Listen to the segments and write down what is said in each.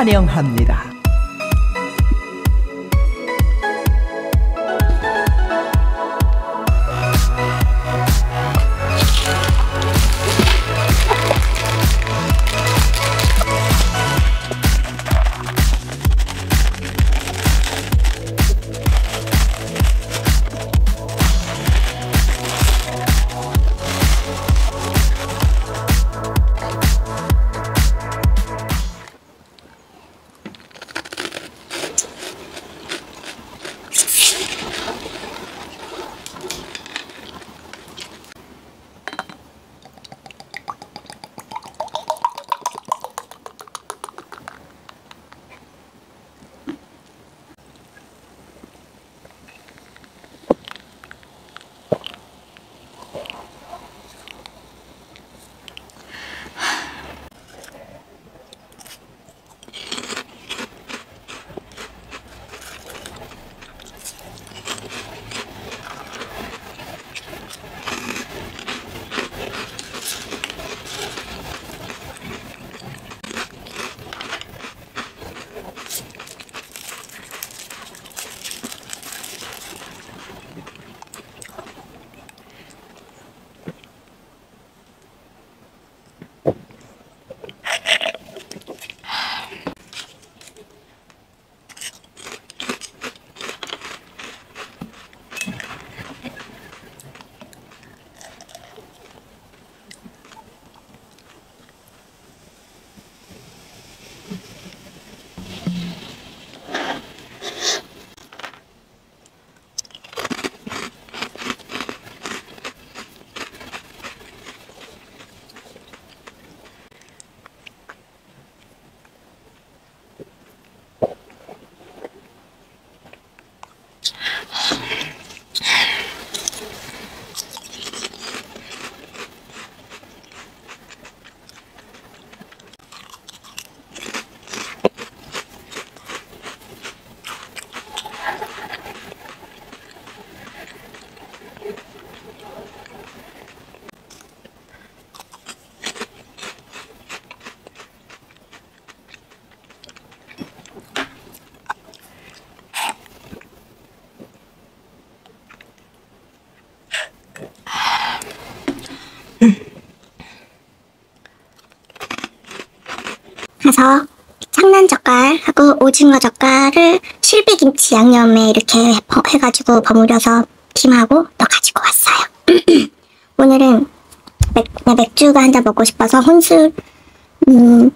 환영합니다. 그래서 창난 젓갈하고 오징어 젓갈을 실비김치 양념에 이렇게 버- 해가지고 버무려서 김하고 넣어가지고 왔어요. 오늘은 맥, 맥주가 한 잔 먹고 싶어서 혼술, 음,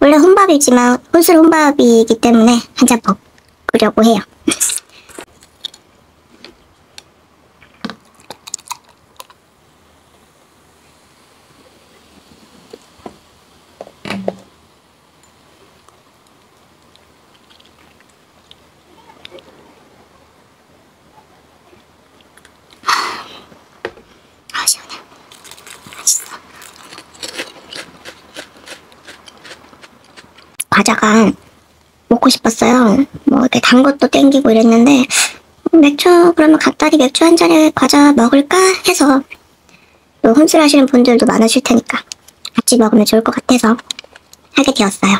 원래 혼밥이지만 혼술 혼밥이기 때문에 한 잔 먹으려고 해요. 과자가 먹고 싶었어요. 뭐, 이렇게 단 것도 땡기고 이랬는데, 음, 맥주, 그러면 갑자기 맥주 한 잔에 과자 먹을까 해서, 또 혼술 하시는 분들도 많으실 테니까, 같이 먹으면 좋을 것 같아서 하게 되었어요.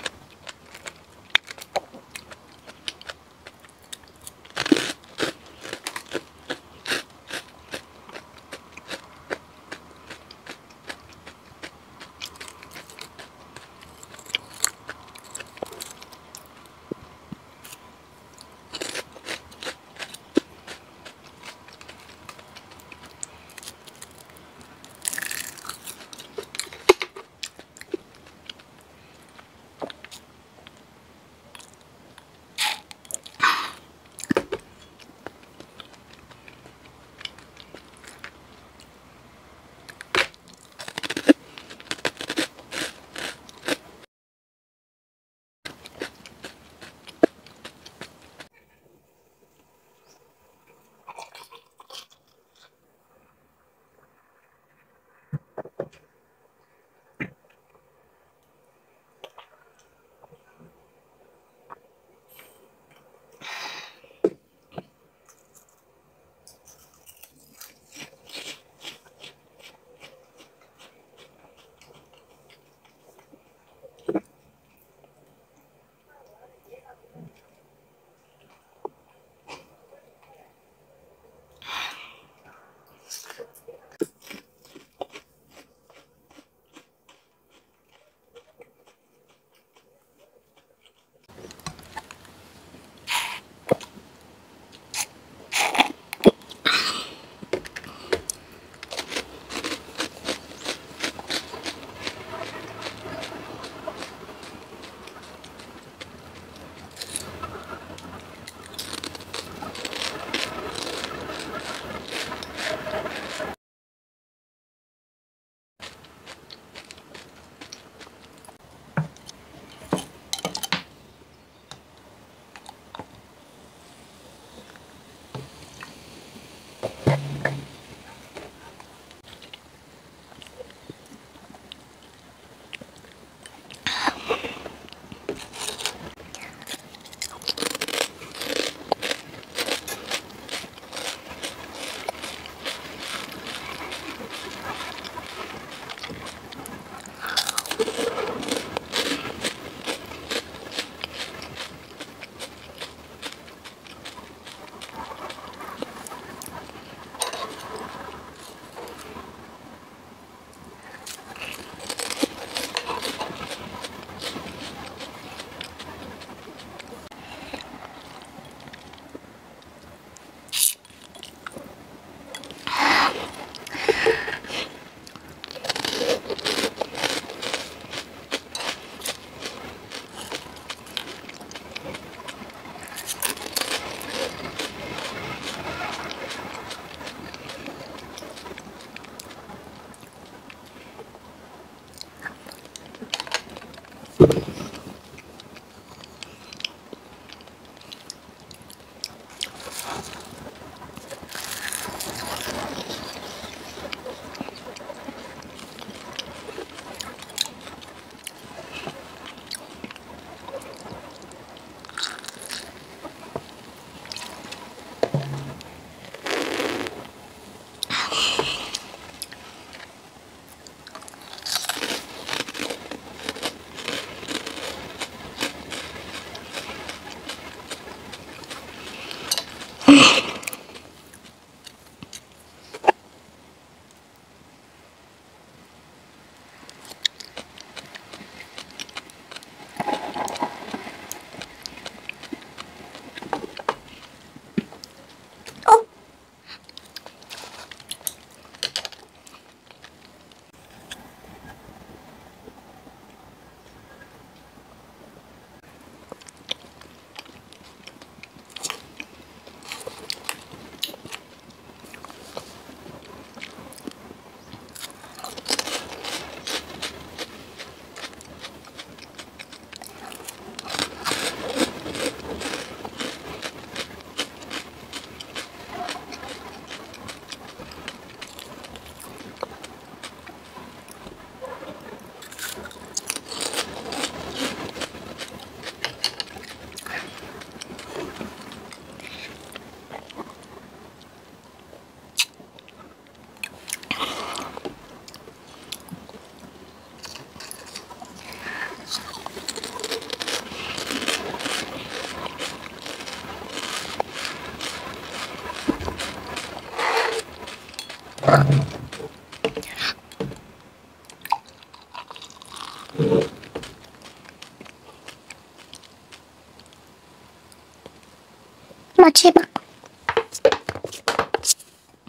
마치 막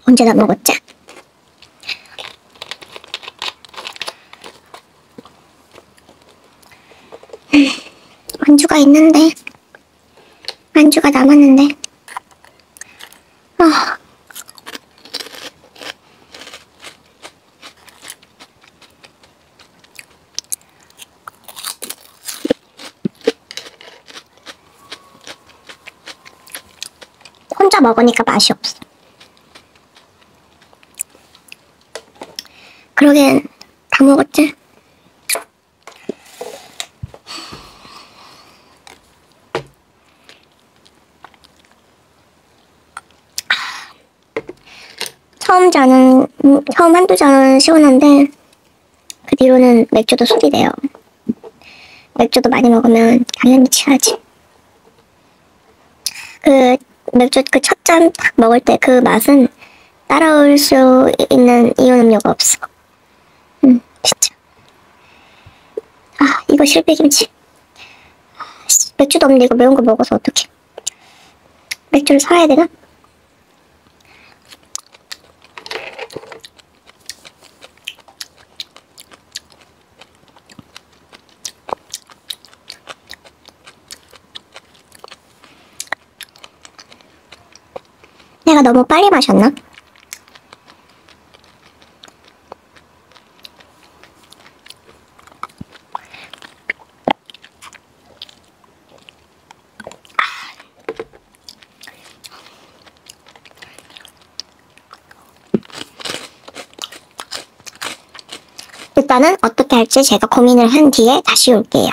언제 다 먹었자? 안주가 있는데 안주가 남았는데 아 혼자 먹으니까 맛이 없어. 그러게 다 먹었지? 처음 잔은 음, 처음 한두 잔은 시원한데 그 뒤로는 맥주도 술이 돼요. 맥주도 많이 먹으면 당연히 취하지. 그 맥주 그 첫 잔 딱 먹을 때 그 맛은 따라올 수 있는 이온 음료가 없어. 음, 진짜. 아, 이거 실비김치. 아, 씨, 맥주도 없는데 이거 매운 거 먹어서 어떡해. 맥주를 사야 되나? 내가 너무 빨리 마셨나? 일단은 어떻게 할지 제가 고민을 한 뒤에 다시 올게요.